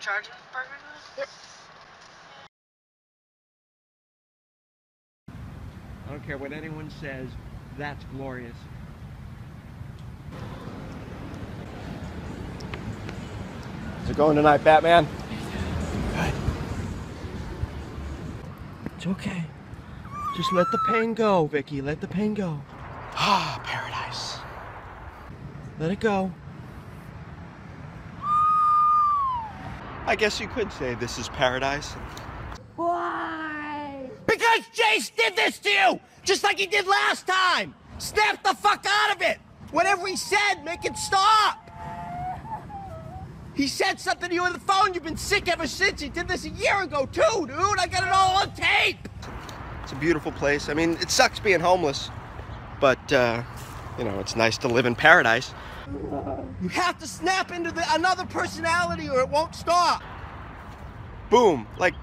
charging burger? Yep. I don't care what anyone says, that's glorious. How's it going tonight, Batman? Good. It's okay. Just let the pain go, Vicky. Let the pain go. Ah, paradise. Let it go. I guess you could say this is paradise. Why? Because Jace did this to you! Just like he did last time! Snap the fuck out of it! Whatever he said, make it stop! He said something to you on the phone. You've been sick ever since. He did this a year ago, too, dude. I got it all on tape. It's a beautiful place. I mean, it sucks being homeless, but, uh, you know, it's nice to live in paradise. You have to snap into the, another personality or it won't stop. Boom. Like,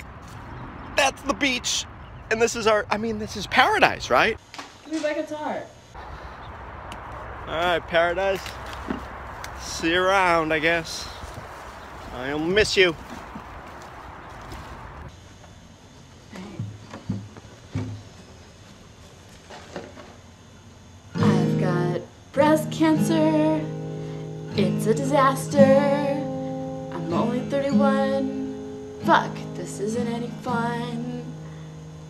that's the beach, and this is our, I mean, this is paradise, right? Give me my guitar. All right, paradise. See you around, I guess. I'll miss you. I've got breast cancer. It's a disaster. I'm only 31. Fuck, this isn't any fun.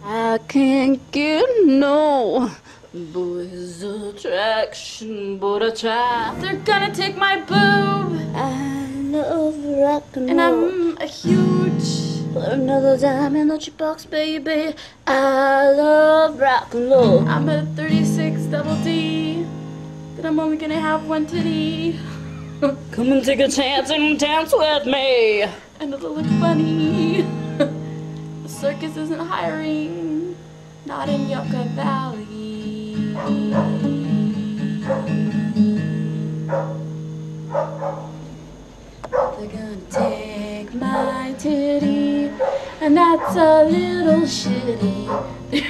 I can't get no boys attraction, but I try. They're gonna take my boob, I love rock and roll. and. I'm a huge. Another dime in the jukebox, baby. I love rock and roll. I'm a 36 double D. But I'm only gonna have one titty. Come and take a chance and dance with me. and it'll look funny. the circus isn't hiring, not in Yucca Valley. They're gonna take my titty, and that's a little shitty.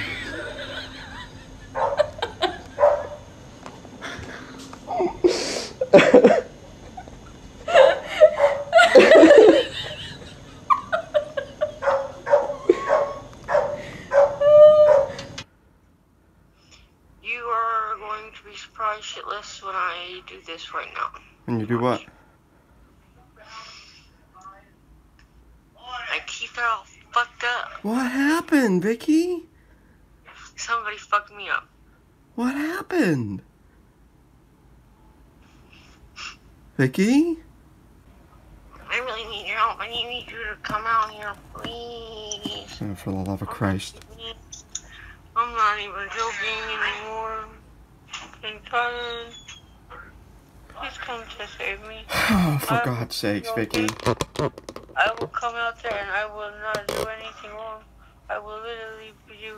You are going to be surprised shitless when I do this right And you do what? I keep it all fucked up. What happened, Vicky? Somebody fucked me up. What happened? Vicky? I really need your help. I need you to come out here, please. Oh, for the love of Christ. I'm not even joking anymore. I'm tired. Come to save me. Oh, for God's sakes, Vicky. I will come out there and I will not do anything wrong. I will literally do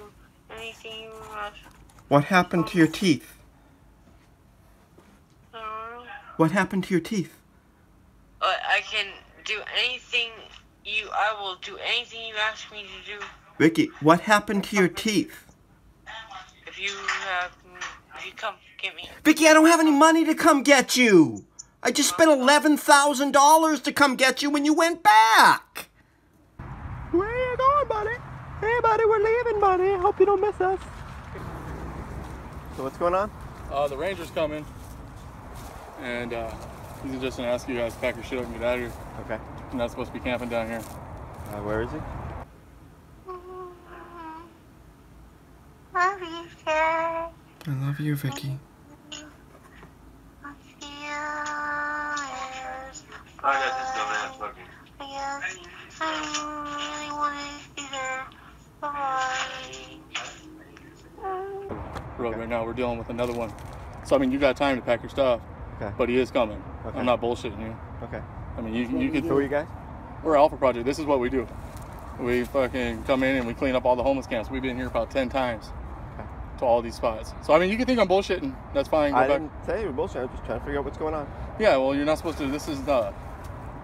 anything you ask. What happened to your teeth? I. What happened to your teeth? But I can do anything you. I will do anything you ask me to do. Vicky, what happened to your teeth? If you have, if you come get me. Vicky, I don't have any money to come get you. I just spent $11,000 to come get you when you went back. Where are you going, buddy? Hey, buddy, we're leaving, buddy. Hope you don't miss us. So what's going on? Uh, the ranger's coming, and uh, he's just gonna ask you guys to pack your shit up and get out of here. Okay. You're not supposed to be camping down here. Uh, where is he? Love you, sir. I love you, Vicky. Got this dumbass fucking. I really wanted to be there. Bye. Road right now, we're dealing with another one. So I mean, you got time to pack your stuff, Okay. but he is coming. Okay. I'm not bullshitting you. Okay. I mean, you you could. Who are you guys? We're Alpha Project. This is what we do. We fucking come in and we clean up all the homeless camps. We've been here about ten times Okay. To all these spots. So I mean, you can think I'm bullshitting. That's fine. Go I back. didn't say you were bullshit. I was just trying to figure out what's going on. Yeah, well, you're not supposed to. This is uh,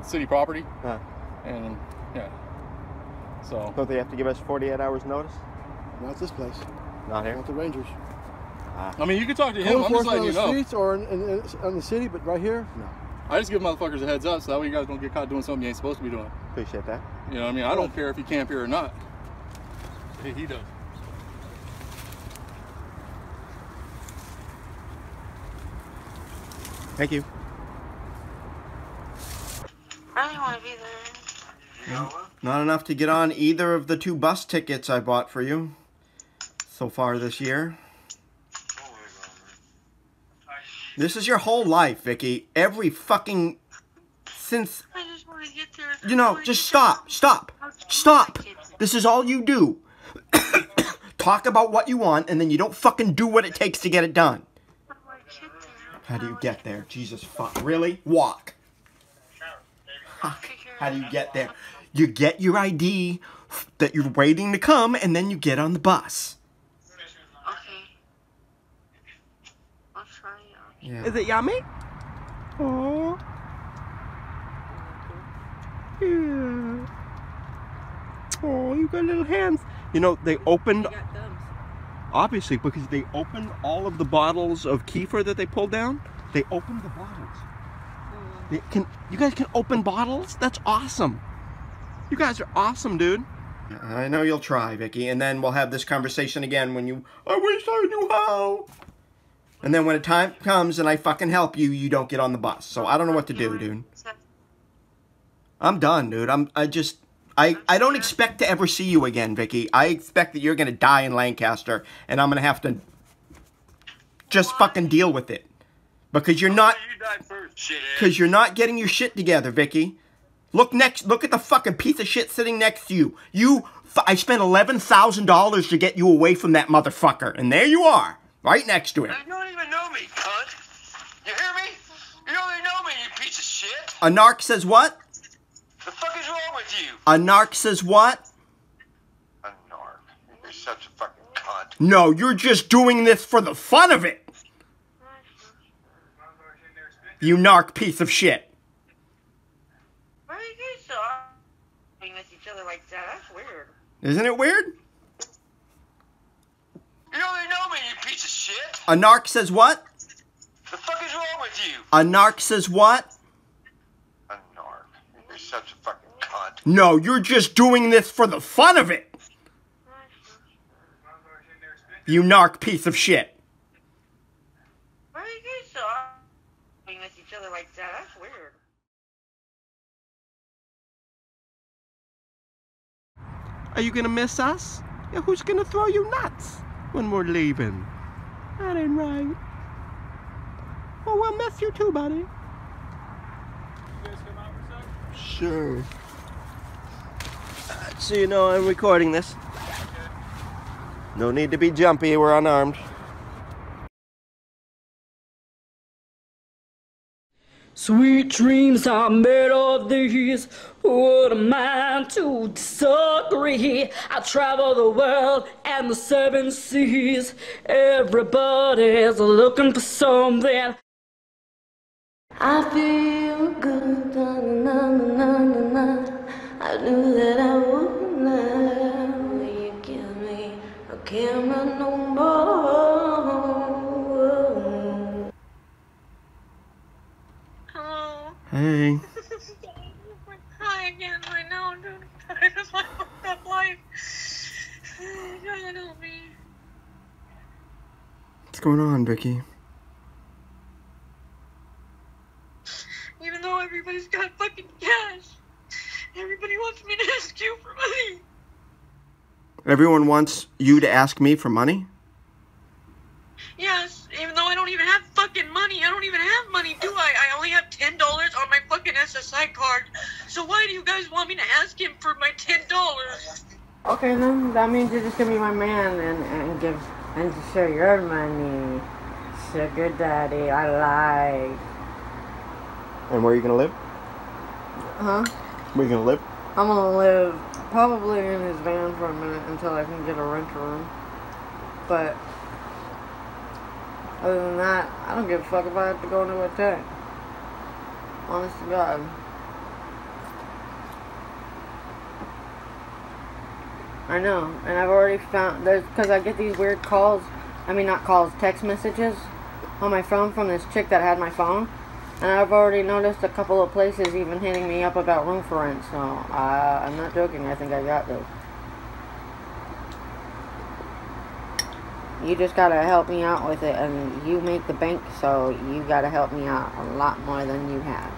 city property, Huh. and yeah. So Don't they have to give us 48 hours notice? Not this place. Not here. Not the Rangers. I mean, you can talk to him. Code I'm just enforcement letting on you the know. streets or in, in, in, in the city, but right here, no. I just give motherfuckers a heads up so that way you guys don't get caught doing something you ain't supposed to be doing. Appreciate that. You know what I mean? I don't care if you camp here or not. Hey, he does. Thank you. I don't want to be there. Not enough to get on either of the two bus tickets I bought for you so far this year. This is your whole life, Vicky. Every fucking since I just want to get there. you know, just stop, stop, stop. This is all you do. Talk about what you want, and then you don't fucking do what it takes to get it done. How do you get there? Jesus fuck. Really? Walk. Fuck. How do you get there? You get your ID that you're waiting to come, and then you get on the bus. Okay. I'll try it. Yeah. Is it yummy? Oh. Yeah. Oh, you got little hands. You know, they opened. Obviously, because they opened all of the bottles of kefir that they pulled down. They opened the bottles. They can you guys can open bottles? That's awesome. You guys are awesome, dude. I know you'll try, Vicky, and then we'll have this conversation again when you. I wish I knew how. And then when the time comes and I fucking help you, you don't get on the bus. So I don't know what to do, dude. I'm done, dude. I'm. I just. I, I don't expect to ever see you again, Vicky. I expect that you're gonna die in Lancaster, and I'm gonna have to just fucking deal with it because you're not You die first, shithead. because you're not getting your shit together, Vicky. Look next. Look at the fucking piece of shit sitting next to you. You. I spent eleven thousand dollars to get you away from that motherfucker, and there you are, right next to him. You don't even know me, cunt. You hear me? You don't even know me, you piece of shit. A narc says what? The fuck is wrong with you? A narc says what? A narc. You're such a fucking cunt. No, you're just doing this for the fun of it. You narc piece of shit. Why are you guys so arguing with each other like that? That's weird. Isn't it weird? You don't even know me, you piece of shit. A narc says what? The fuck is wrong with you? A narc says what? A narc. You're such a fucking cunt. No, you're just doing this for the fun of it. You narc piece of shit. Why are you guys so arguing with each other like that? That's weird. Are you gonna miss us? Yeah, who's gonna throw you nuts when we're leaving? That ain't right. Well, we'll miss you too, buddy. Sure. Uh, so you know I'm recording this. No need to be jumpy, we're unarmed. Sweet dreams are made of these. What am I to disagree? I travel the world and the seven seas. Everybody's looking for something. I feel good. Hey. Hi again. I know, dude. I'm tired of my fucked up life. Gotta help me. What's going on, Vicky? Even though everybody's got fucking cash, everybody wants me to ask you for money. Everyone wants you to ask me for money? Yes, even though I don't even have fucking money. I don't even have money, do I? I only have ten dollars on my fucking SSI card. So why do you guys want me to ask him for my ten dollars? Okay, then that means you're just gonna be my man and, and give and to share your money. Sugar daddy, I like. And where are you gonna live? Huh? Where are you gonna live? I'm gonna live probably in his van for a minute until I can get a rental room. But other than that, I don't give a fuck if I have to go into a tent. Honest to God. I know, and I've already found because I get these weird calls. I mean, not calls, text messages on my phone from this chick that had my phone, And I've already noticed a couple of places even hitting me up about room for rent, so uh, I'm not joking. I think I got this. You just gotta help me out with it, and you make the bank, so you gotta help me out a lot more than you have.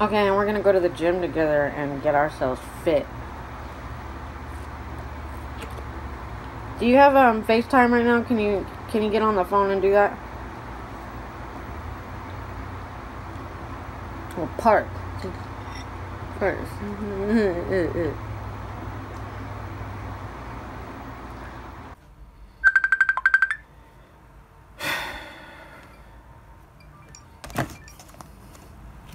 Okay, and we're gonna go to the gym together and get ourselves fit. Do you have um FaceTime right now? Can you can you get on the phone and do that? Well, park first.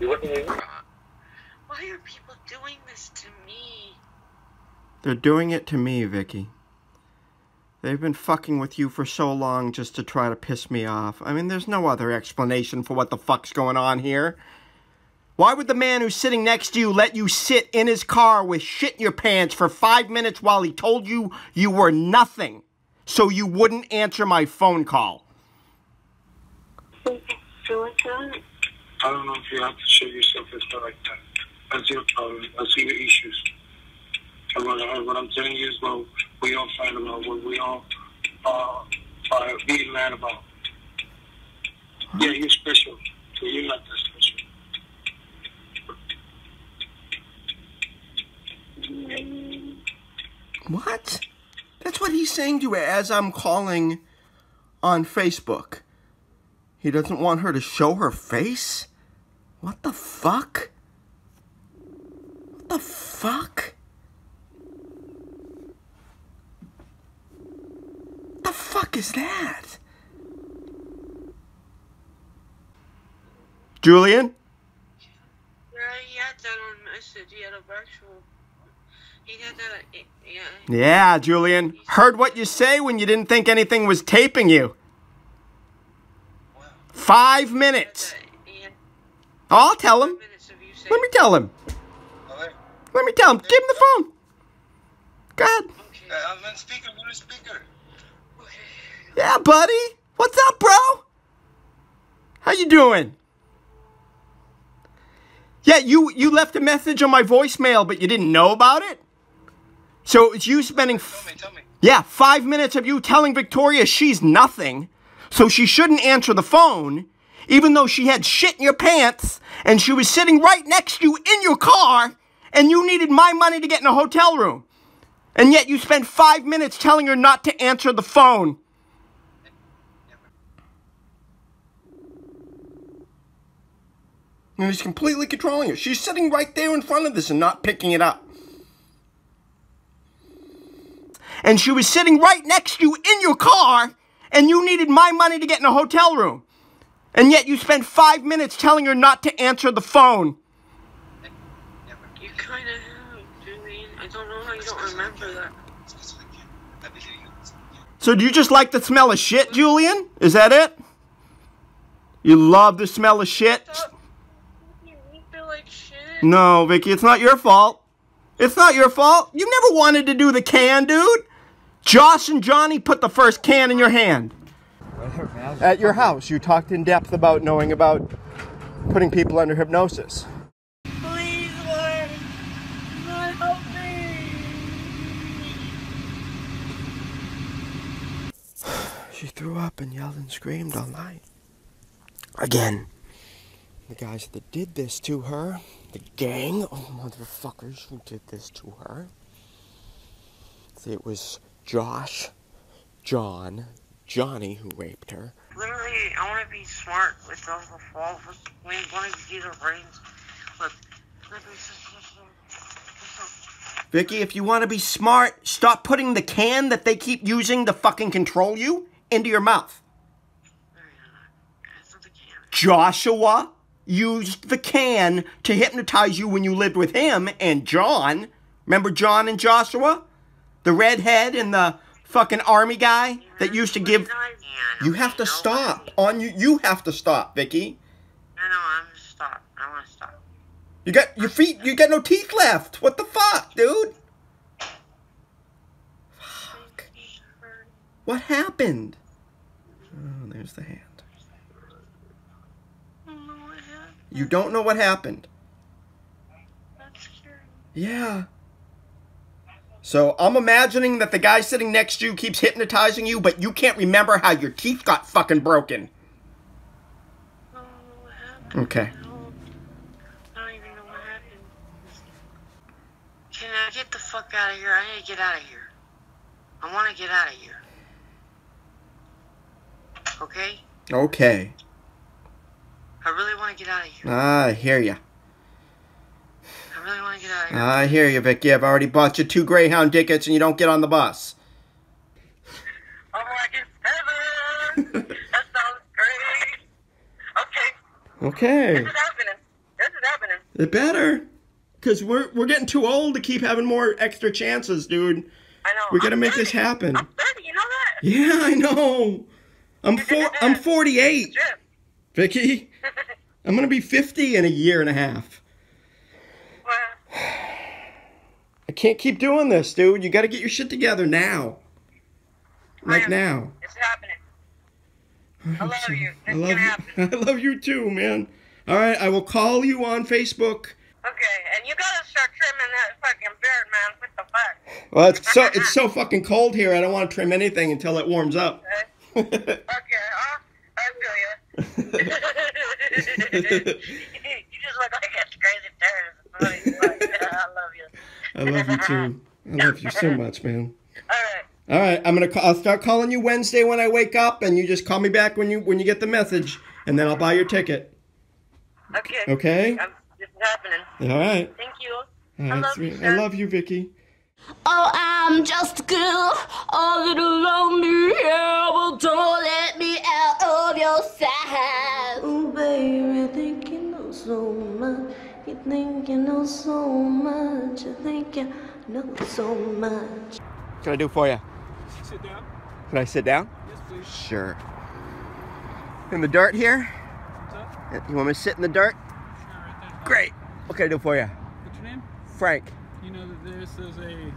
Why are people doing this to me? They're doing it to me, Vicky. They've been fucking with you for so long just to try to piss me off. I mean, there's no other explanation for what the fuck's going on here. Why would the man who's sitting next to you let you sit in his car with shit in your pants for five minutes while he told you you were nothing so you wouldn't answer my phone call? I don't know if you have to show yourself as stuff like that. That's your problem. That's your issues. And what, I'm telling you is what we all fight about, what we all uh, are being mad about. Yeah, you're special. You're not that special. What? That's what he's saying to her as I'm calling on Facebook. He doesn't want her to show her face? What the fuck? What the fuck? The fuck is that? Julian? Yeah, he had that on message. He had a virtual. He had that. Yeah. Yeah, Julian. Heard what you say when you didn't think anything was taping you. Five minutes. I'll tell him. Let me tell him. Let me tell him. Give him the phone. Go ahead. Uh, I'm on speaker. Is speaker? Yeah, buddy. What's up, bro? How you doing? Yeah, you you left a message on my voicemail, but you didn't know about it. So it's you spending. Yeah, five minutes of you telling Victoria she's nothing, so she shouldn't answer the phone, even though she had shit in your pants and she was sitting right next to you in your car, and you needed my money to get in a hotel room, and yet you spent five minutes telling her not to answer the phone. And he's completely controlling her. She's sitting right there in front of this and not picking it up. And she was sitting right next to you in your car, and you needed my money to get in a hotel room. And yet you spent five minutes telling her not to answer the phone. You kind of have, Julian. I don't know how you don't remember that. So do you just like the smell of shit, Julian? Is that it? You love the smell of shit? Like shit. No, Vicky, it's not your fault. It's not your fault. You never wanted to do the can, dude. Josh and Johnny put the first can in your hand. At your house, you talked in depth about knowing about putting people under hypnosis. Please, Lord. Lord, help me. She threw up and yelled and screamed all night. Again. The guys that did this to her, the gang of motherfuckers who did this to her. It was Josh, John, Johnny who raped her. Literally, I want to be smart with all the fall. We want to use our brains. Look, Vicky, if you want to be smart, stop putting the can that they keep using to fucking control you into your mouth. Joshua used the can to hypnotize you when you lived with him and John. Remember John and Joshua? The redhead and the fucking army guy that used to give. You have to stop. On you, you have to stop, Vicky. I know, I'm gonna stop. I want to stop. You got your feet. You got no teeth left. What the fuck, dude? Fuck. What happened? Oh, There's the hand. I don't know what happened. You don't know what happened. That's scary. Yeah. So I'm imagining that the guy sitting next to you keeps hypnotizing you, but you can't remember how your teeth got fucking broken. What. Okay. I don't, I don't even know what happened. Can I get the fuck out of here? I need to get out of here. I want to get out of here. Okay? Okay. I really want to get out of here. Ah, I hear you. I really want to get out of here. Ah, I hear you, Vicky. I've already bought you two Greyhound tickets and you don't get on the bus. Oh, I'm like in heaven. that sounds great. Okay, Okay. this is happening. This is happening. It better. Because we're, we're getting too old to keep having more extra chances, dude. I know. We gotta I'm make this happen. I'm 30, you know that? Yeah, I know. I'm four, I'm 48, Shit. Vicky. I'm gonna be 50 in a year and a half. I can't keep doing this, dude. You gotta get your shit together now. Like now. it's happening. I love you. I It's love gonna you. happen. I love you too, man. All right, I will call you on Facebook. Okay, and you gotta start trimming that fucking beard, man. What the fuck? Well, it's so it's so fucking cold here. I don't want to trim anything until it warms up. Okay, uh, I feel you. you just look like a crazy terrorist. Like, I love you. I love you too. I love you so much, man. Alright, All right, I'm gonna. Call, I'll start calling you Wednesday when I wake up, and you just call me back when you when you get the message, and then I'll buy your ticket. okay. Okay. Um, this is happening. All right. Thank you. All I right, love you. I love you, Vicky. Oh, I'm just a girl, a little lonely here, but don't let me out of your sight. Oh, baby, thinking think you know so much. You think you know so much. I think you know so much. What can I do for you? Sit down. Can I sit down? Yes, please. Sure. In the dirt here? What's up? You want me to sit in the dirt? Sure, right there. Great. What can I do for you? What's your name? Frank. You know that this is a.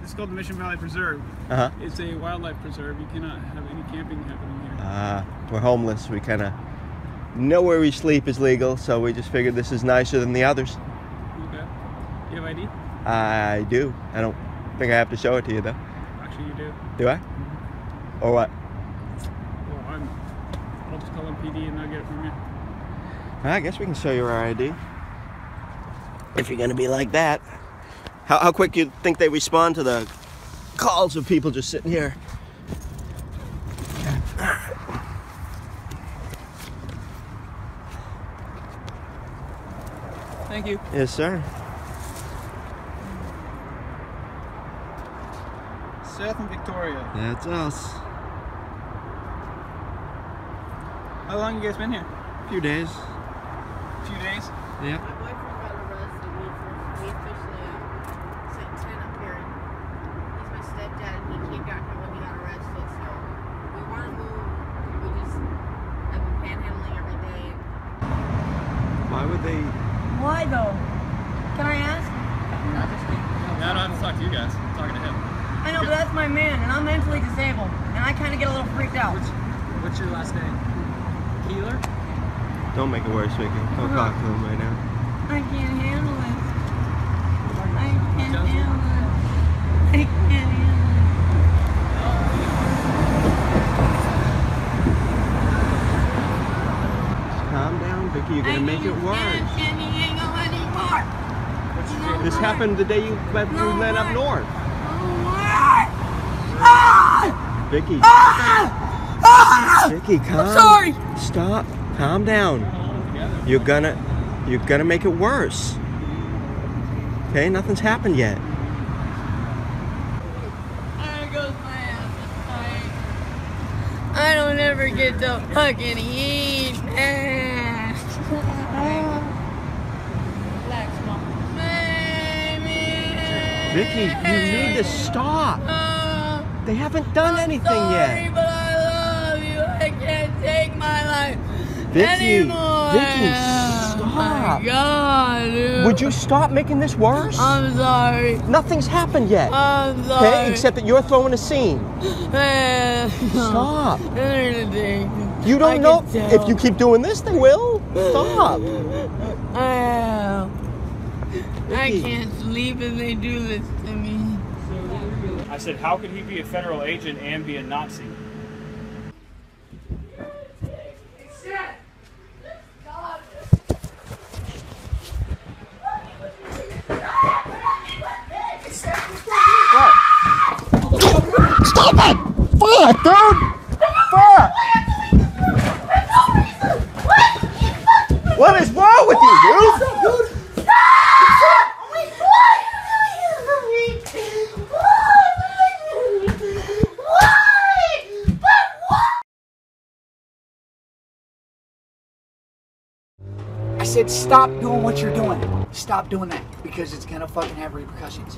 This is called the Mission Valley Preserve. Uh huh. It's a wildlife preserve. You cannot have any camping happening here. Uh, we're homeless. We kind of know where we sleep is legal, so we just figured this is nicer than the others. Okay. You have ID? I do. I don't think I have to show it to you though. Actually, you do. Do I? Mm-hmm. Or what? Well, I'm. I'll just call them PD and they'll get it from you. I guess we can show you our ID. If you're gonna be like that. How, how quick you think they respond to the calls of people just sitting here? Thank you. Yes, sir. Seth and Victoria. That's us. How long you guys been here? A few days. A few days. Yep. My boyfriend got arrested. We, we officially uh, sent 10 up here. He's my stepdad, and he came back from when he got arrested. So we want to move. We just have been panhandling every day. Why would they? Why though? Can I ask? Yeah, I don't have to talk to you guys. I'm talking to him. I know, but that's my man, and I'm mentally disabled, and I kind of get a little freaked out. What's your last name? Keeler? Don't make it worse, Vicky. Don't talk to them right now. I can't handle it. I can't handle it. I can't handle Calm down, Vicky. You're gonna make it worse. Can't handle anymore. This happened the day you went, you went up north. Vicky. Ah! Ah! Ah! Vicky, calm. I'm sorry. Stop. Calm down. You're gonna, you're gonna make it worse. Okay, nothing's happened yet. There goes my ass. I don't ever get to fucking eat. Relax, mom. Baby. Vicky, you need to stop. Uh, They haven't done anything sorry, yet. but I love you. I can't take my life Vicky, anymore. Vicky, Oh my stop. God, dude. Would you stop making this worse? I'm sorry. Nothing's happened yet. I'm sorry. Okay, except that you're throwing a scene. Man. Stop. They're gonna take You don't I know. If you keep doing this, they will. Stop. Oh. I can't sleep and they do this to me. I said, how could he be a federal agent and be a Nazi? Stop it! Fuck, dude! Fuck! What is wrong with you, dude? I said, stop doing what you're doing. Stop doing that because it's gonna fucking have repercussions.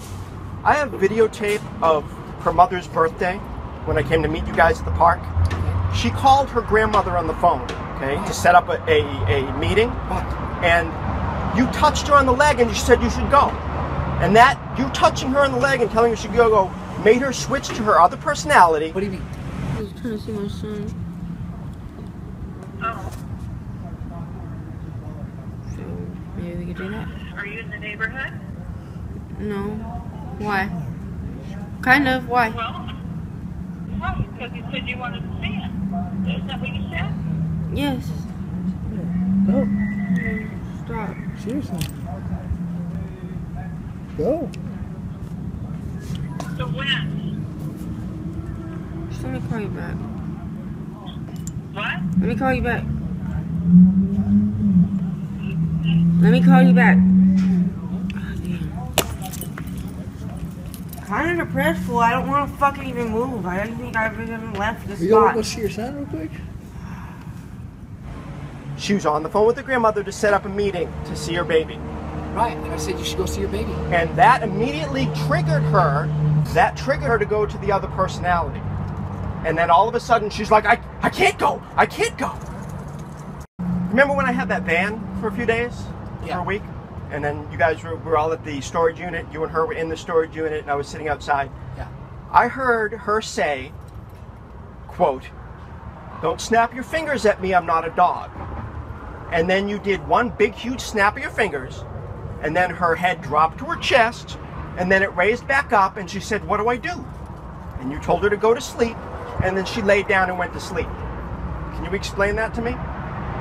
I have videotape of her mother's birthday when I came to meet you guys at the park. She called her grandmother on the phone, okay, to set up a, a, a meeting. And you touched her on the leg and you said you should go. And that, you touching her on the leg and telling her she should go, go made her switch to her other personality. What do you mean? I was trying to see my son. Oh, So maybe we could do that. are you in the neighborhood? No. Why? Kind of. Why? Well, why? Because you said you wanted to see it. Isn't that what you said? Yes. Go. Stop. Seriously. Go. So when? Just let me call you back. What? Let me call you back. Let me call you back. I'm kind of depressed, fool. I don't want to fucking even move. I don't think I've even left this You gonna go see your son real quick? She was on the phone with her grandmother to set up a meeting to see her baby. Right, and I said you should go see your baby. And that immediately triggered her. That triggered her to go to the other personality. And then all of a sudden she's like, I, I can't go. I can't go. Remember when I had that van for a few days? Yeah. For a week? And then you guys were, were all at the storage unit. You and her were in the storage unit and I was sitting outside. Yeah. I heard her say, quote, don't snap your fingers at me, I'm not a dog. And then you did one big huge snap of your fingers, and then her head dropped to her chest, and then it raised back up, and she said, What do I do? And you told her to go to sleep, and then she laid down and went to sleep. Can you explain that to me?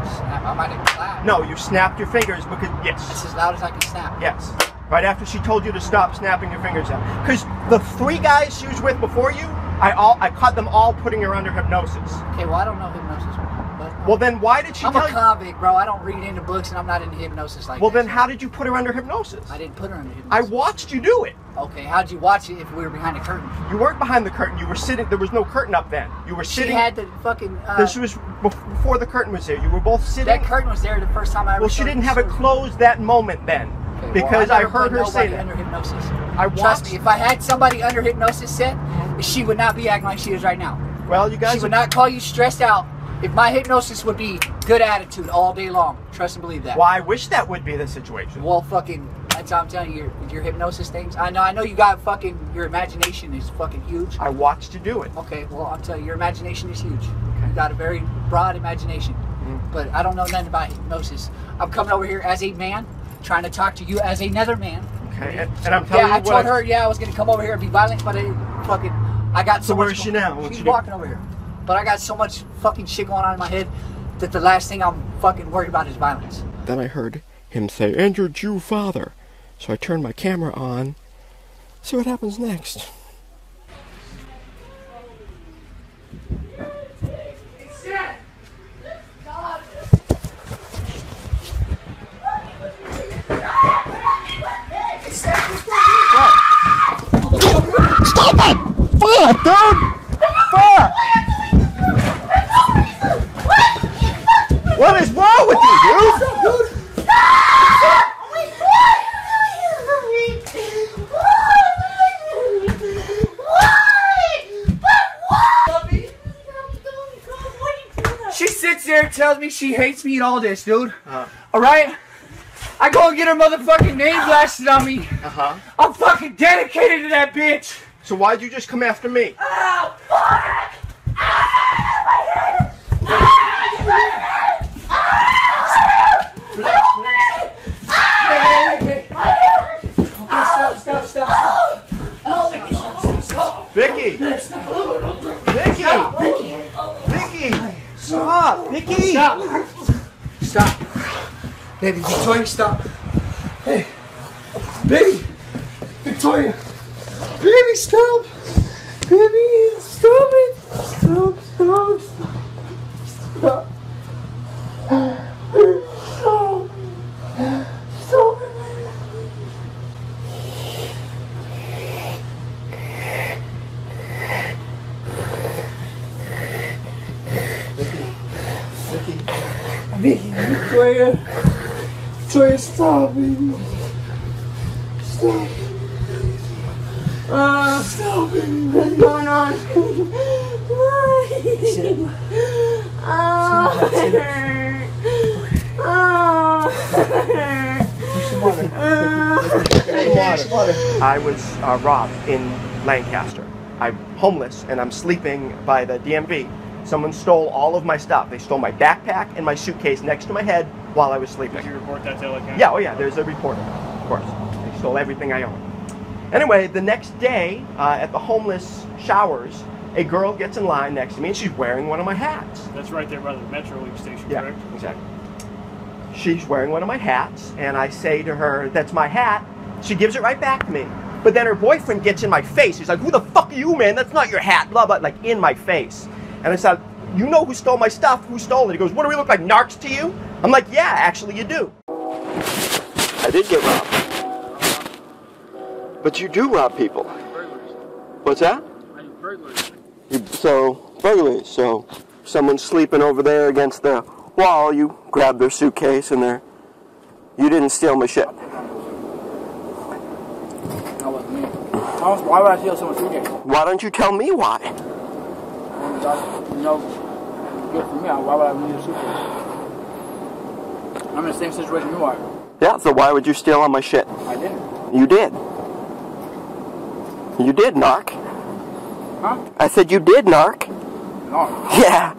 Snap. I might have clapped. No, you snapped your fingers because, yes. That's as loud as I can snap. Yes. Right after she told you to stop snapping your fingers out. Because the three guys she was with before you, I all I caught them all putting her under hypnosis. Okay, well I don't know hypnosis. But Well, then why did she I'm a you? bro. I don't read into books, and I'm not into hypnosis like Well, that. then how did you put her under hypnosis? I didn't put her under hypnosis. I watched you do it. Okay, how'd you watch it if we were behind a curtain? You weren't behind the curtain. You were sitting. There was no curtain up then. You were sitting. She had the fucking. Uh, this was before the curtain was there. You were both sitting. that curtain was there the first time I ever. well, she didn't have it closed that moment then, Okay, because well, I never heard her say that. Under hypnosis. I watched. Trust me, if I had somebody under hypnosis set, she would not be acting like she is right now. Well, you guys. She would not call you stressed out. If my hypnosis would be good attitude all day long, trust and believe that. Well, I wish that would be the situation. Well, fucking, that's how I'm telling you, your, your hypnosis things. I know, I know you got fucking, your imagination is fucking huge. I watched you do it. Okay, well, I'm telling you, your imagination is huge. You got a very broad imagination. Mm-hmm. But I don't know nothing about hypnosis. I'm coming over here as a man, trying to talk to you as another man. Okay, and, and I'm telling Yeah, I told her, yeah, I was gonna come over here and be violent, but I fucking, I got so, So where much is she go- now? What's She's she do? walking over here. But I got so much fucking shit going on in my head that the last thing I'm fucking worried about is violence. Then I heard him say, "And your Jew father." So I turned my camera on. See what happens next. Stop it! Fuck, dude! Fuck! What is wrong with you, dude? She sits there and tells me she hates me and all this, dude. Uh, -huh. Alright? I go and get her motherfucking name blasted on me. uh huh. I'm fucking dedicated to that bitch. So why'd you just come after me? Oh, fuck! Vicky! Vicky! Vicky! Stop! Vicky! Stop! Stop! Baby, Victoria, stop! Hey! Baby! Victoria! Stop! Uh, robbed in Lancaster. I'm homeless and I'm sleeping by the DMV. Someone stole all of my stuff. They stole my backpack and my suitcase next to my head while I was sleeping. Did you report that to LA County? Yeah, oh yeah, there's a report of it, of course. They stole everything I own. Anyway, the next day uh, at the homeless showers, a girl gets in line next to me and she's wearing one of my hats. That's right there by the Metro Metrolink station, Yeah, correct? exactly. She's wearing one of my hats, and I say to her, That's my hat. She gives it right back to me. But then her boyfriend gets in my face. He's like, Who the fuck are you, man? That's not your hat. Blah, blah, like in my face. And I said, You know who stole my stuff? Who stole it? He goes, What do we look like, narcs to you? I'm like, Yeah, actually, you do. I did get robbed. But you do rob people. What's that? You, so, burglary. So, someone's sleeping over there against the wall, you grab their suitcase and they're. You didn't steal my shit. That wasn't Why would I steal someone's suitcase? Why don't you tell me why? Because, you know, good for me. Why would I need a suitcase? I'm in the same situation you are. Yeah, so why would you steal all my shit? I didn't. You did. You did, Narc. Huh? I said you did, Narc. Narc. Yeah.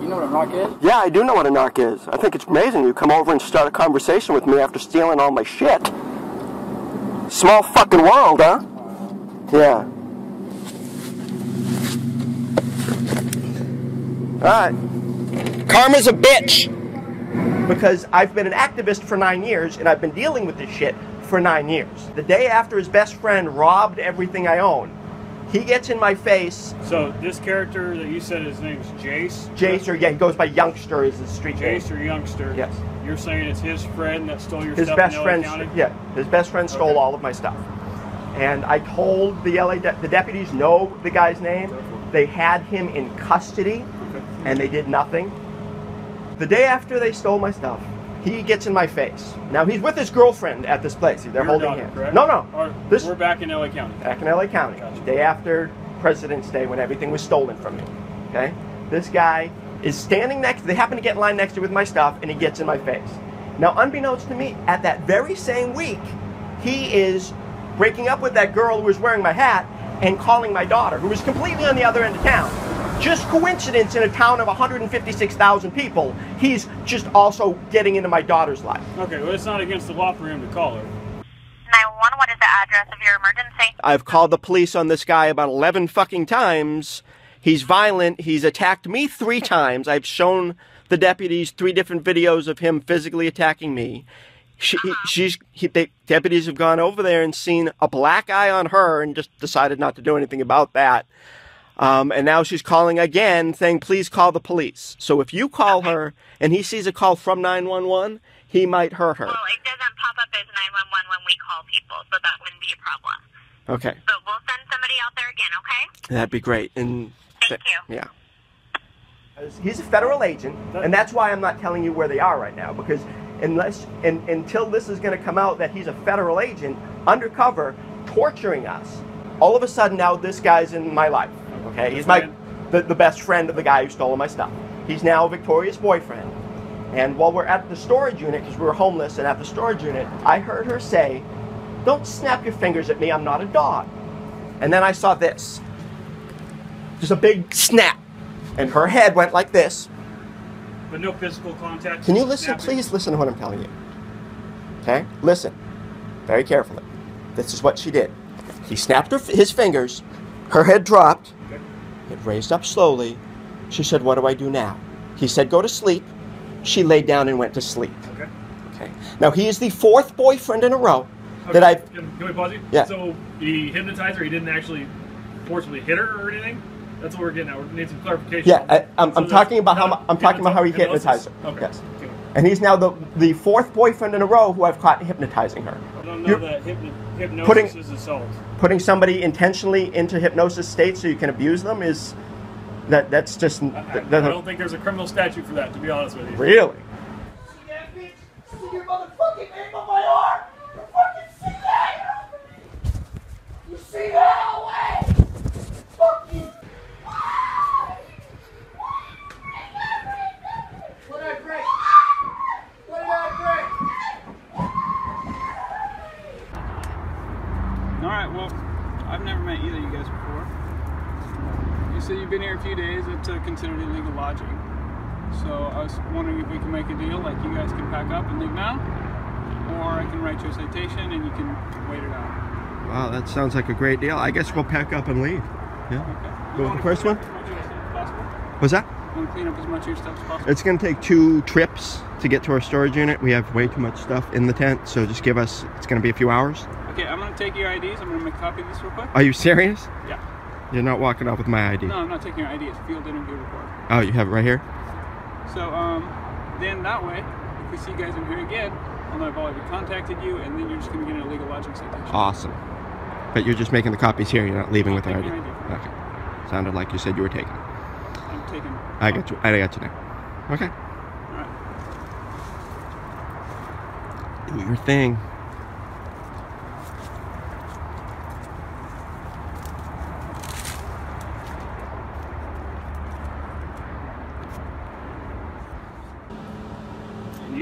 You know what a narc is? Yeah, I do know what a narc is. I think it's amazing you come over and start a conversation with me after stealing all my shit. Small fucking world, huh? Yeah. Alright. Karma's a bitch! Because I've been an activist for nine years and I've been dealing with this shit for nine years. The day after his best friend robbed everything I own, he gets in my face. So this character that you said his name's Jace. Jace, or yeah, he goes by Youngster is his street name. Jace or Youngster. Yes. You're saying it's his friend that stole your his stuff best friend yeah his best friend stole Okay. all of my stuff and i told the la de- the deputies know the guy's name they had him in custody and they did nothing the day after they stole my stuff he gets in my face now he's with his girlfriend at this place they're Your holding daughter, hands correct? no no Or- this we're back in LA County. back in LA County, day after President's Day when everything was stolen from me. Okay? This guy is standing next, they happen to get in line next to me with my stuff, and he gets in my face. Now, unbeknownst to me, at that very same week, he is breaking up with that girl who was wearing my hat and calling my daughter, who was completely on the other end of town. Just coincidence in a town of 156,000 people, he's just also getting into my daughter's life. Okay, well, it's not against the law for him to call her. 911, what is the address of your emergency? I've called the police on this guy about 11 fucking times. He's violent. He's attacked me three times. I've shown the deputies three different videos of him physically attacking me. She, he- uh-huh. she's, he, they, deputies have gone over there and seen a black eye on her and just decided not to do anything about that. Um, and now she's calling again saying, please call the police. So if you call her and he sees a call from 911, he might hurt her. Well, it doesn't pop up as 911 when we call people, so that wouldn't be a problem. Okay. But we'll send somebody out there again, okay? That'd be great. And Thank you. Yeah. He's a federal agent, and that's why I'm not telling you where they are right now because unless and, until this is going to come out that he's a federal agent undercover torturing us, all of a sudden now this guy's in my life. Okay, he's my the, the best friend of the guy who stole my stuff. He's now Victoria's boyfriend. And while we're at the storage unit, because we were homeless and at the storage unit, I heard her say, Don't snap your fingers at me, I'm not a dog. And then I saw this. Just a big snap. And her head went like this. But no physical contact. Can you listen? snapping. Please listen to what I'm telling you. Okay? Listen very carefully. This is what she did. He snapped her, his fingers. Her head dropped. Raised up slowly. She said, What do I do now? He said, Go to sleep. She laid down and went to sleep. Okay. Okay. Now, he is the fourth boyfriend in a row that I've. Can, can we pause you? Yeah. So he hypnotized her. He didn't actually forcibly hit her or anything. That's what we're getting at. We need some clarification. Yeah, I, I'm, So I'm talking about how I'm talking about how he hypnotized her. Okay. Yes. Okay. And he's now the the fourth boyfriend in a row who I've caught hypnotizing her. I don't know You're that hypno- hypnosis putting- is assault. Putting somebody intentionally into hypnosis state so you can abuse them is that that's just I, that I doesn't- don't think there's a criminal statute for that, to be honest with you. really. Your motherfucking name on my arm! You fucking see that? You see that? Away! Fuck you! What did I break? What did I Alright, well, I've never met either of you guys before. You said you've been here a few days, it's uh, considered illegal lodging. So I was wondering if we can make a deal, like you guys can pack up and leave now, or I can write you a citation and you can wait it out. Wow, that sounds like a great deal. I guess we'll pack up and leave. Yeah. Okay. Go with the first one. As much of your What's that? Clean up as much of your stuff as possible? It's going to take two trips to get to our storage unit. We have way too much stuff in the tent, so just give us, it's going to be a few hours. I'm take your IDs. I'm gonna make a copy this real quick. Are you serious? Yeah. You're not walking off with my ID. No, I'm not taking your ID. It's field interview report. Oh, you have it right here? So, um, then that way, if we see you guys in here again, I'll know I've already contacted you, and then you're just gonna get an illegal lodging citation. Awesome. But you're just making the copies here. You're not leaving with an ID. Your Okay. Sounded like you said you were taking. I'm taking. I got you. I got you now. Okay. All right. Do your thing.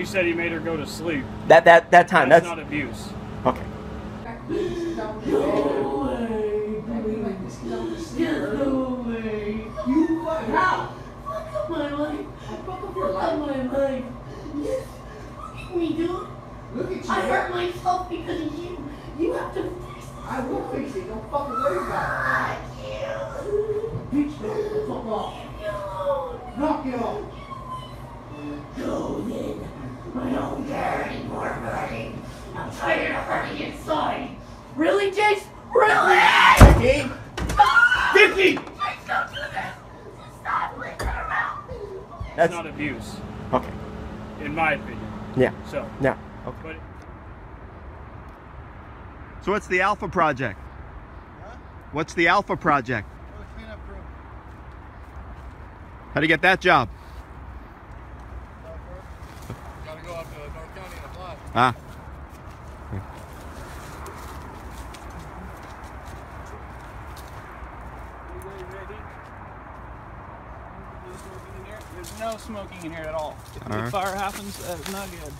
You said he made her go to sleep. That that that time. That's, That's, not abuse. okay. You fuck how? Fuck my life. Fuck up my life. Yes. Look at me, dude. Look at you. I hurt myself because of you. You have to fix it. I will fix it. Don't fucking worry about it. Bitch, no. Fuck off. Knock it off. Go then. I don't care anymore, buddy. I'm tired of hurting inside. Really, Jace? Really? Vicky! Vicky! Jace, don't do this. Stop licking her mouth. That's not abuse, Okay. in my opinion. Yeah. So. Yeah. Okay. But So what's the Alpha Project? What's the Alpha Project? How do you get that job? Gotta go up to North County and apply. Ah. There's no smoking in here at all. If a big Alright. fire happens, that's not good.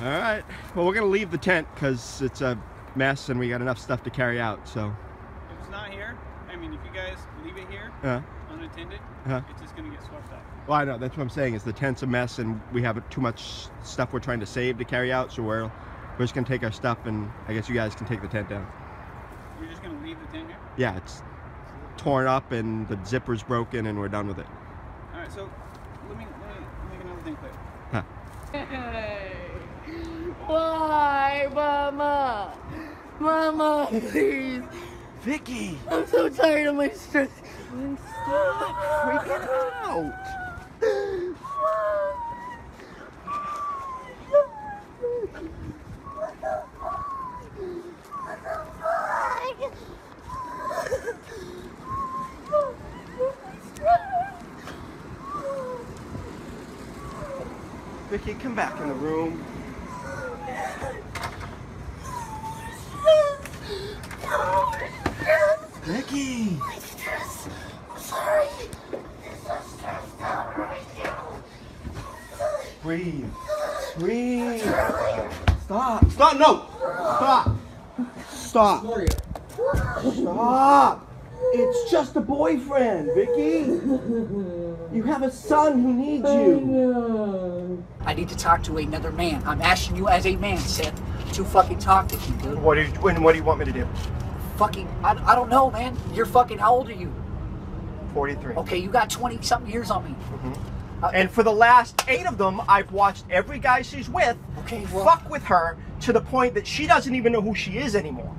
All right. Well, we're gonna leave the tent because it's a mess and we got enough stuff to carry out. So. If it's not here, I mean, if you guys leave it here Yeah. unattended, Uh-huh. it's just gonna get swept up. Well, I know that's what I'm saying. Is the tent's a mess and we have too much stuff we're trying to save to carry out. So we're we're just gonna take our stuff and I guess you guys can take the tent down. You're just gonna leave the tent here. Yeah, it's torn up and the zipper's broken and we're done with it. All right, so let me let me make another thing clear. Huh. Why, Mama? Mama, please. Vicky! I'm so tired of my stress. Stop freaking out! Vicky, come back in the room. Vicky! Sorry. Breathe. Breathe. Stop. Stop. No. Stop. Stop. Stop. It's just a boyfriend, Vicky. You have a son who needs you. I need to talk to another man. I'm asking you as a man, Seth, to fucking talk to me, dude. What do you, when, what do you want me to do? Fucking, I, I don't know, man. You're fucking, how old are you? 43. Okay, you got 20 something years on me. Mm-hmm. And for the last eight of them, I've watched every guy she's with Okay, well- fuck with her to the point that she doesn't even know who she is anymore.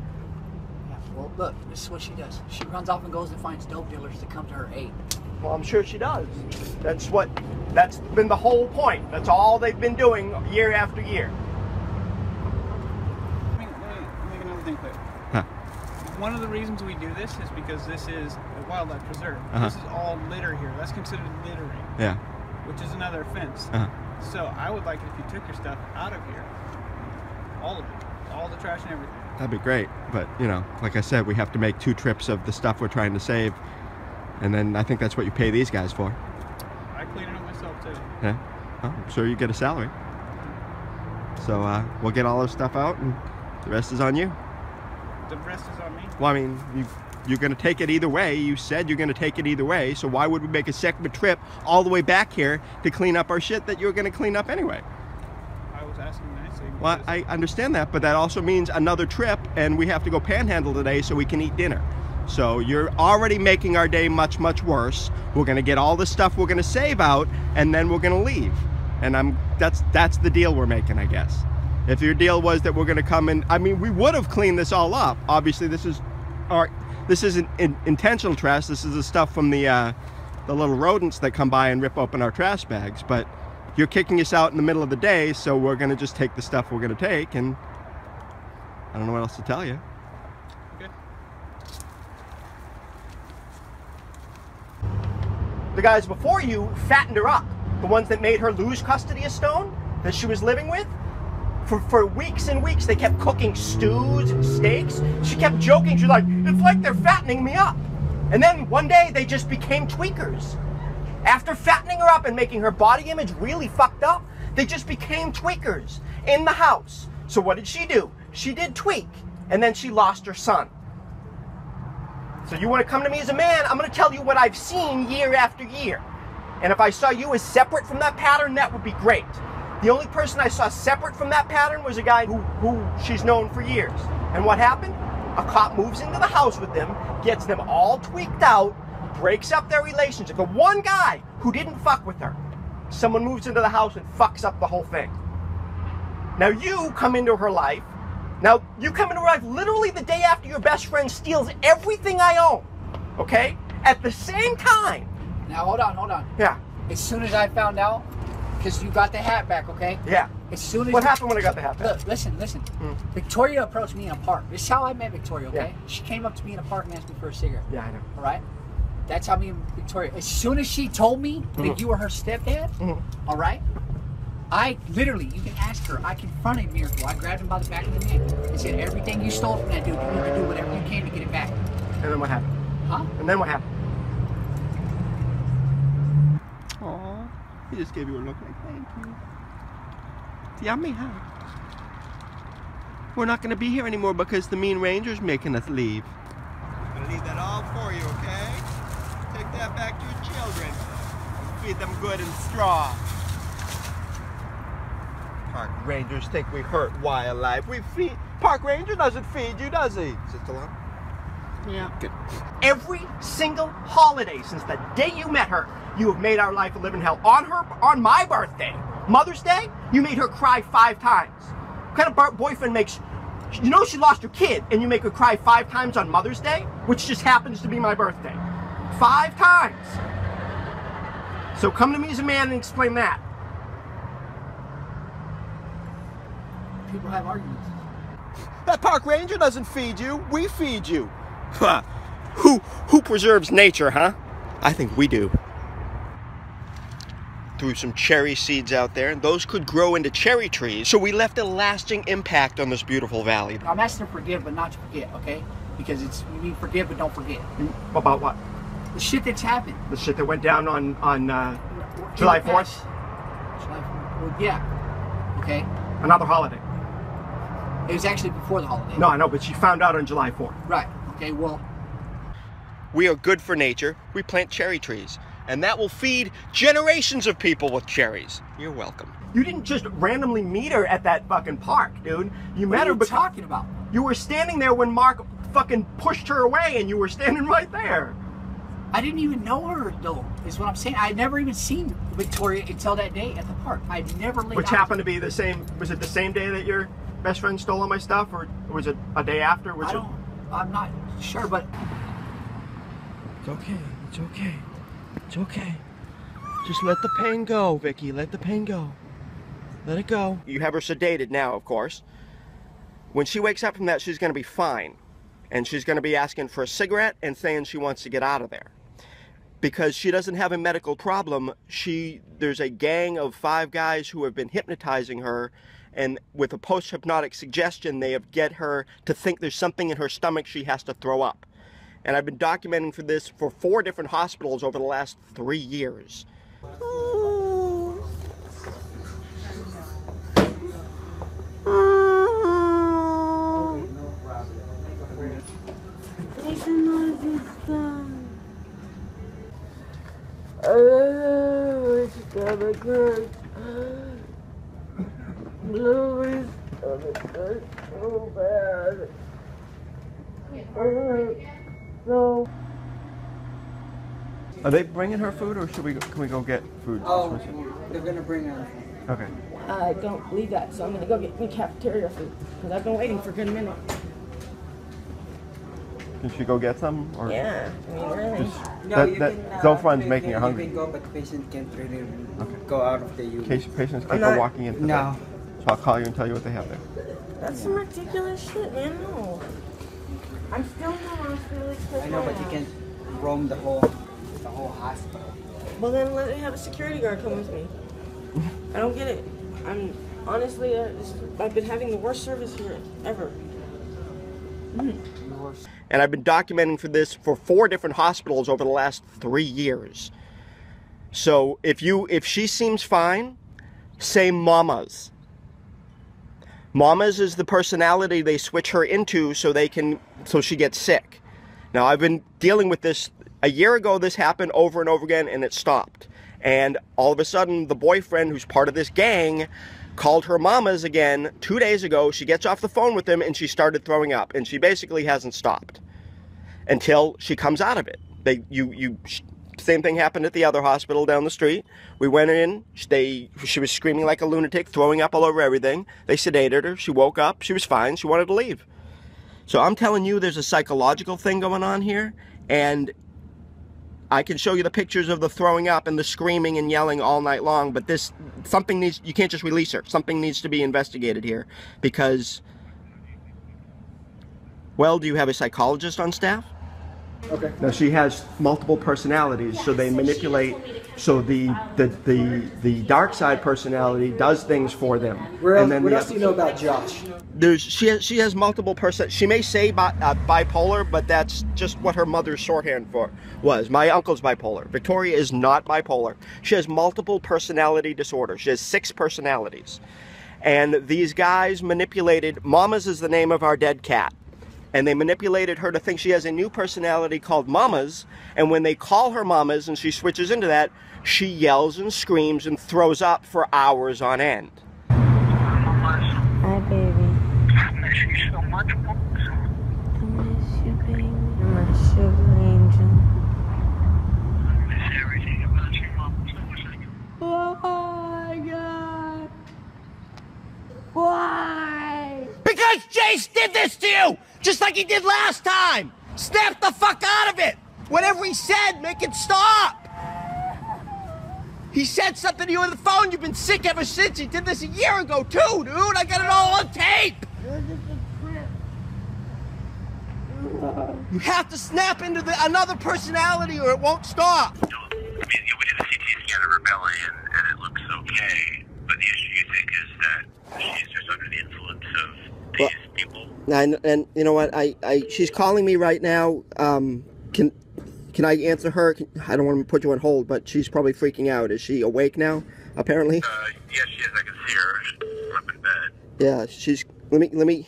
Yeah, well, look, this is what she does. She runs off and goes and finds dope dealers to come to her aid. Well, I'm sure she does. That's what, that's been the whole point. That's all they've been doing year after year. Let me, let me make another thing clear. Huh. One of the reasons we do this is because this is a wildlife preserve. Uh-huh. This is all litter here. That's considered littering, Yeah. which is another offense. Uh-huh. So I would like it if you took your stuff out of here. All of it. All the trash and everything. That'd be great. But, you know, like I said, we have to make two trips of the stuff we're trying to save. And then I think that's what you pay these guys for. I clean it up myself too. Yeah. Well, I'm sure you get a salary. So uh, we'll get all this stuff out and the rest is on you. The rest is on me. Well, I mean, you, you're going to take it either way. You said you're going to take it either way. So why would we make a second trip all the way back here to clean up our shit that you're going to clean up anyway? I was asking nicely. Well, I understand that, but that also means another trip, and we have to go panhandle today so we can eat dinner. So you're already making our day much, much worse. We're gonna get all the stuff we're gonna save out, and then we're gonna leave. And I'm that's that's the deal we're making, I guess. If your deal was that we're gonna come in, I mean, we would have cleaned this all up. Obviously, this is, our, this isn't in, intentional trash. This is the stuff from the uh, the little rodents that come by and rip open our trash bags. But you're kicking us out in the middle of the day, so we're gonna just take the stuff we're gonna take, and I don't know what else to tell you. The guys before you fattened her up. The ones that made her lose custody of Stone that she was living with. For, for weeks and weeks, they kept cooking stews and steaks. She kept joking. She's like, it's like they're fattening me up. And then one day, they just became tweakers. After fattening her up and making her body image really fucked up, they just became tweakers in the house. So what did she do? She did tweak, and then she lost her son. So you want to come to me as a man, I'm going to tell you what I've seen year after year. And if I saw you as separate from that pattern, that would be great. The only person I saw separate from that pattern was a guy who, who she's known for years. And what happened? A cop moves into the house with them, gets them all tweaked out, breaks up their relationship. The one guy who didn't fuck with her, someone moves into the house and fucks up the whole thing. Now you come into her life. Now you come into her life literally the day after your best friend steals everything I own. Okay? At the same time. Now, hold on, hold on. Yeah. As soon as I found out, because you got the hat back, okay? Yeah. As soon as What happened when I got the hat back? Look, listen, listen. Victoria approached me in a park. This is how I met Victoria, okay? Yeah. She came up to me in a park and asked me for a cigarette. Yeah, I know. All right? That's how me and Victoria. As soon as she told me that Mhm. you were her stepdad, all right? I literally, you can ask her. I confronted Miracle. I grabbed him by the back of the neck and said, "Everything you stole from that dude, you need to do whatever you can to get it back." And then what happened? Huh? And then what happened? Aw, he just gave you a look like thank you. Yummy, huh? We're not gonna be here anymore because the Mean Ranger's making us leave. I'm gonna leave that all for you, okay? Take that back to your children. Feed them good and strong. Park rangers think we hurt wildlife. We feed. Park ranger doesn't feed you, does he? Is it still on? Yeah. Good. Every single holiday since the day you met her, you have made our life a living hell. On her, on my birthday, Mother's Day, you made her cry five times. What kind of bar- boyfriend makes? You know she lost her kid, and you make her cry five times on Mother's Day, which just happens to be my birthday. Five times. So come to me as a man and explain that. People have arguments. That park ranger doesn't feed you. We feed you. Huh. Who who preserves nature, huh? I think we do. Threw some cherry seeds out there, and those could grow into cherry trees. So we left a lasting impact on this beautiful valley. I'm asking to forgive, but not to forget, okay? Because it's you mean forgive, but don't forget. About what? The shit that's happened. The shit that went down on on uh, July Fourth. July 4th. Well, yeah. Okay. Another holiday. It was actually before the holiday. No, I know, but she found out on July Fourth. Right. Okay. Well, We are good for nature. We plant cherry trees. And that will feed generations of people with cherries. You're welcome. You didn't just randomly meet her at that fucking park, dude. You met What are her you because talking about? you were standing there when Mark fucking pushed her away and you were standing right there. I didn't even know her though. Is what I'm saying. I'd never even seen Victoria until that day at the park. I'd never laid Which happened to be the same was it the same day that your best friend stole all my stuff or was it a day after? Was I it don't. I'm not sure, but It's okay. It's okay. It's okay. Just let the pain go, Vicky. Let the pain go. Let it go. You have her sedated now, of course. When she wakes up from that, she's going to be fine. And she's going to be asking for a cigarette and saying she wants to get out of there. Because she doesn't have a medical problem, she there's a gang of five guys who have been hypnotizing her and with a post-hypnotic suggestion they have get her to think there's something in her stomach she has to throw up and I've been documenting for this for four different hospitals over the last three years. Oh. No, my stomach hurts so bad. Uh, no. Are they bringing her food, or should we? Go, can we go get food? Oh, they're gonna bring her. Okay. I don't believe that, so I'm gonna go get me cafeteria food because I've been waiting for a good minute. Can she go get some? Or Yeah, I mean, really. Just, No, that, you that can, uh, Zofran's you making can- her hungry. You can go, but the patient can't really go out of the unit. Case, patients I'm can't go not- walking into No. that. So I'll call you and tell you what they have there. That's some ridiculous shit, man. No. I'm still in the hospital. It's I know, but you can't roam the whole, the whole hospital. Well, then let me have a security guard come with me. I don't get it. I'm honestly, uh, I've been having the worst service here ever. And I've been documenting for this for four different hospitals over the last three years. So if you if she seems fine, say mamas. Mamas is the personality they switch her into so they can so she gets sick. Now I've been dealing with this a year ago this happened over and over again and it stopped. And all of a sudden the boyfriend who's part of this gang called her mamas again 2 days ago. She gets off the phone with him and she started throwing up and she basically hasn't stopped until she comes out of it. They you you same thing happened at the other hospital down the street. We went in. They she was screaming like a lunatic, throwing up all over everything. They sedated her. She woke up. She was fine. She wanted to leave. So I'm telling you, there's a psychological thing going on here, and I can show you the pictures of the throwing up and the screaming and yelling all night long. But this something needs. You can't just release her. Something needs to be investigated here because. Well, do you have a psychologist on staff? Okay. Now she has multiple personalities, so they manipulate. So the the the the dark side personality does things for them. Where else, And then what the else do you know about Josh? There's she has, she has multiple person. She may say bi, uh, bipolar, but that's just what her mother's shorthand for was. My uncle's bipolar. Victoria is not bipolar. She has multiple personality disorder. She has six personalities, and these guys manipulated. Mamas is the name of our dead cat. And they manipulated her to think she has a new personality called Mamas. And when they call her Mamas and she switches into that, she yells and screams and throws up for hours on end. Hi, baby. I miss you so much, Mom. I miss you, baby. You're my sugar angel. I miss everything about you, Mom. So much like Oh my god. Why? Because Jace did this to you! Just like he did last time! Snap the fuck out of it! Whatever he said, make it stop! He said something to you on the phone. You've been sick ever since. He did this a year ago, too, dude. I got it all on tape. You have to snap into the, another personality or it won't stop. I mean, we did a CT scan of her belly and, and it looks okay. But the issue you think is that she's just under the influence these people. And, and you know what? I, I she's calling me right now. Um, can can I answer her? Can, I don't want to put you on hold, but she's probably freaking out. Is she awake now? Apparently. Uh, yes, she is. I can see her. She's up in bed. Yeah. She's. Let me. Let me.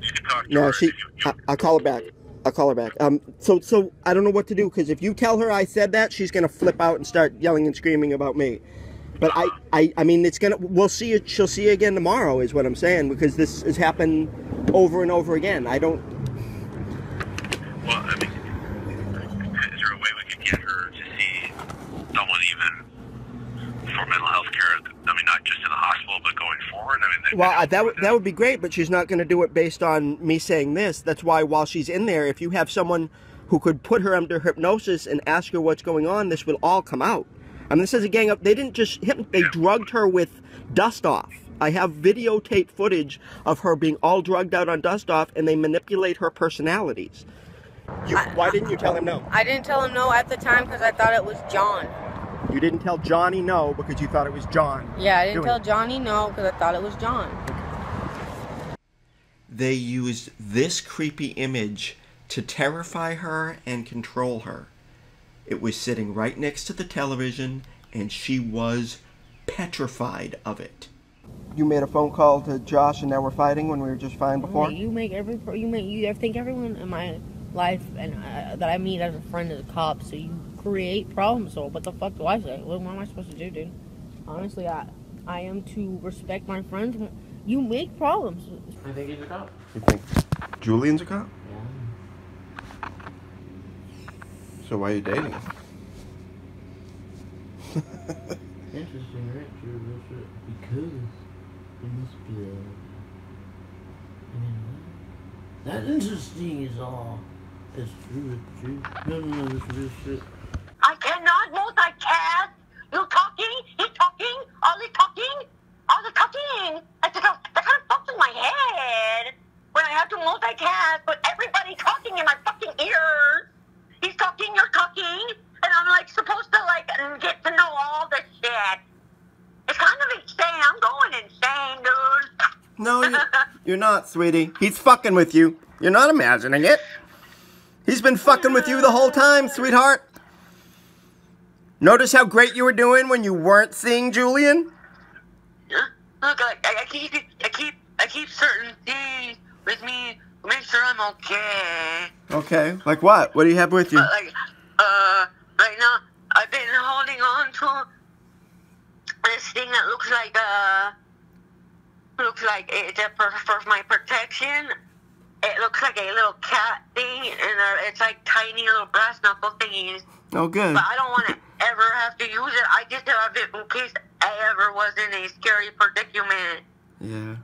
You can talk to No. her. She. I, I'll call her back. I'll call her back. Um, so so I don't know what to do because if you tell her I said that, she's gonna flip out and start yelling and screaming about me. But I, I, I mean, it's gonna. We'll see. She'll see you again tomorrow, is what I'm saying, because this has happened over and over again. I don't. Well, I mean, is there a way we could get her to see someone even for mental health care? I mean, not just in the hospital, but going forward. I mean, Well, uh, that would that would be great, but she's not going to do it based on me saying this. That's why while she's in there, if you have someone who could put her under hypnosis and ask her what's going on, this will all come out. I mean, this is a gang up. They didn't just hip, they drugged her with dust off. I have videotape footage of her being all drugged out on dust off, and they manipulate her personalities. You, why didn't you tell him no? I didn't tell him no at the time because I thought it was John. You didn't tell Johnny no because you thought it was John. Yeah, I didn't tell it. Johnny no because I thought it was John. They used this creepy image to terrify her and control her. It was sitting right next to the television, and she was petrified of it. You made a phone call to Josh, and now we're fighting when we were just fine before. You make every you make you think everyone in my life and uh, that I meet as a friend is a cop, so you create problems. So what the fuck do I say? What, what am I supposed to do, dude? Honestly, I I am to respect my friends. You make problems. I think he's a cop. You think Julian's a cop? So why are you dating him? Interesting, right? True, real shit. Because it must be a. I mean, what? That interesting is all. It's true, it's true. No, no, no, it's real shit. I cannot multitask. You talking, he talking, all the talking, all the talking. That kind of, that kind of fucks with my head when I have to multitask, but everybody talking in my fucking ears. He's talking, you're talking, and I'm like supposed to like get to know all this shit. It's kind of insane. I'm going insane, dude. No, you, you're not, sweetie. He's fucking with you. You're not imagining it. He's been fucking with you the whole time, sweetheart. Notice how great you were doing when you weren't seeing Julian? Look, I, I keep, I keep, I keep certain things with me make sure I'm okay. Okay, like what? What do you have with you? But like, uh, right now, I've been holding on to this thing that looks like, uh, looks like it's a for, for my protection. It looks like a little cat thing, and uh, it's like tiny little brass knuckle thingies. Oh, good. But I don't want to ever have to use it. I just have it in case I ever was in a scary predicament. Yeah.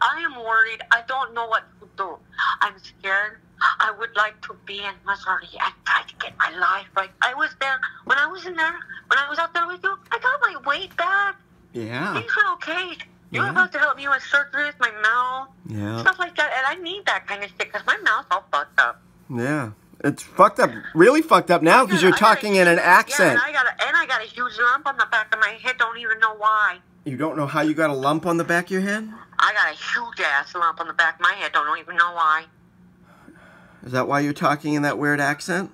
I am worried. I don't know what to do. I'm scared. I would like to be in Missouri and try to get my life right. I was there when I was in there. When I was out there with you, I got my weight back. Yeah. Things were okay. You were Yeah. about to help me with surgery with my mouth, Yeah. stuff like that, and I need that kind of shit because my mouth's all fucked up. Yeah. It's fucked up, really fucked up now because you're talking in an Yeah, accent. and I got a and I got a huge lump on the back of my head. Don't even know why. You don't know how you got a lump on the back of your head? I got a huge ass lump on the back of my head. Don't even know why. Is that why you're talking in that weird accent?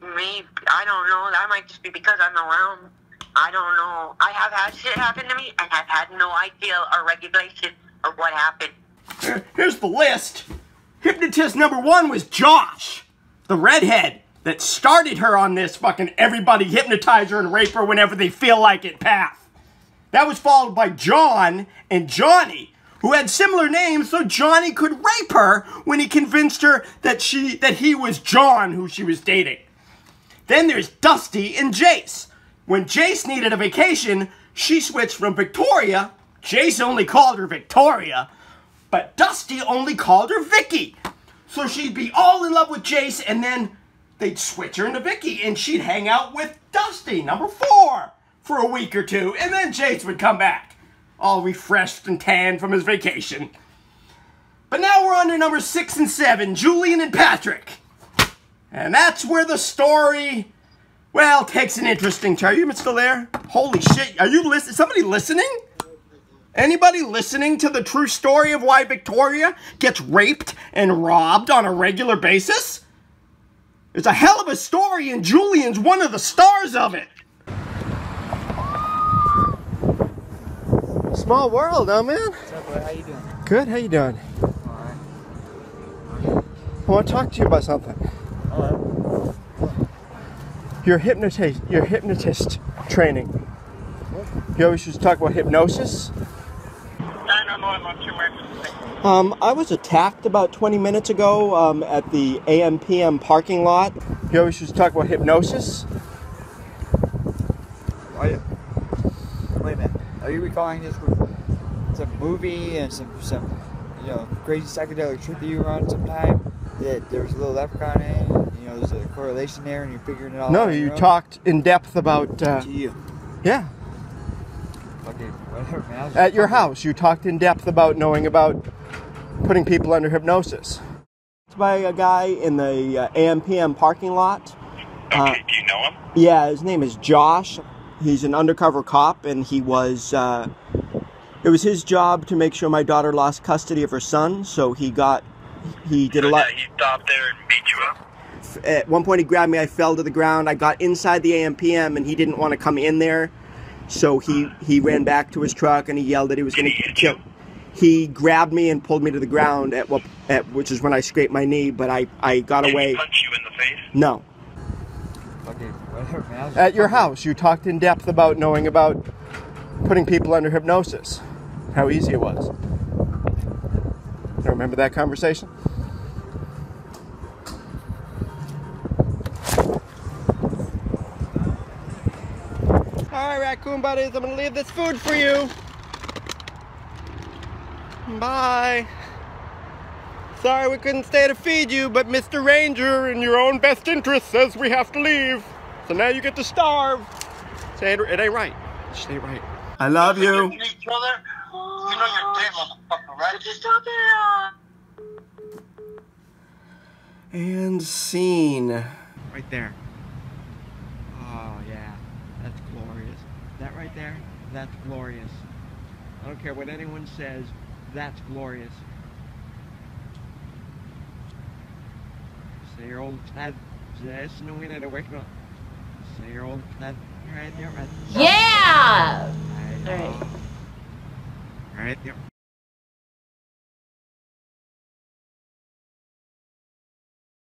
Maybe I don't know. That might just be because I'm around. I don't know. I have had shit happen to me and I've had no idea or regulation of what happened. Here's the list. Hypnotist number one was Josh, the redhead that started her on this fucking everybody hypnotize her and rape her whenever they feel like it path. That was followed by John and Johnny, who had similar names, so Johnny could rape her when he convinced her that she that he was John who she was dating. Then there's Dusty and Jace. When Jace needed a vacation, she switched from Victoria. Jace only called her Victoria, but Dusty only called her Vicky. So she'd be all in love with Jace, and then they'd switch her into Vicky, and she'd hang out with Dusty, number four, for a week or two, and then Jace would come back, all refreshed and tanned from his vacation. But now we're on to number six and seven, Julian and Patrick. And that's where the story, well, takes an interesting turn. Are you still there? Holy shit, are you listening? Somebody listening? Anybody listening to the true story of why Victoria gets raped and robbed on a regular basis? It's a hell of a story, and Julian's one of the stars of it. Small world, huh, man? What's up, bud? How you doing? Good. How you doing? I want to talk to you about something. Hello. Your hypnotist, your hypnotist training. You always used to talk about hypnosis. Um, I was attacked about 20 minutes ago um, at the AMPM parking lot. You always used to talk about hypnosis. Wait, wait a minute. Are you recalling this some movie and some some you know crazy psychedelic trip that you were on sometime? That there was a little leprechaun in. it, You know, there's a correlation there, and you're figuring it all out. No, you talked in depth about. Uh, To you. Yeah, Okay, whatever, man. At your house, you talked in depth about knowing about putting people under hypnosis. It's by a guy in the uh, AMPM parking lot. Uh, Do you know him? Yeah, his name is Josh. He's an undercover cop, and he was. Uh, it was his job to make sure my daughter lost custody of her son, so he got. He did a lot. Yeah, He stopped there and beat you up. At one point, he grabbed me. I fell to the ground. I got inside the AMPM, and he didn't want to come in there, so he he ran back to his truck and he yelled that he was going to kill. He grabbed me and pulled me to the ground at what at which is when I scraped my knee, but I I got away. Punch you in the face. No. At your house, you talked in depth about knowing about putting people under hypnosis, how easy it was. Remember that conversation? All right, raccoon buddies, I'm gonna leave this food for you. Bye. Sorry we couldn't stay to feed you, but Mr. Ranger, in your own best interest, says we have to leave. So now you get to starve. Say it, it ain't right. It just ain't right. I love you. Each other, you know you're dead, motherfucker, right? Just stop it. And scene. Right there. Oh yeah, that's glorious. That right there, that's glorious. I don't care what anyone says, that's glorious. Say your old lad, that's no way to wake up. Say your old lad, right there, right there. Yeah! Right, Alright. right there.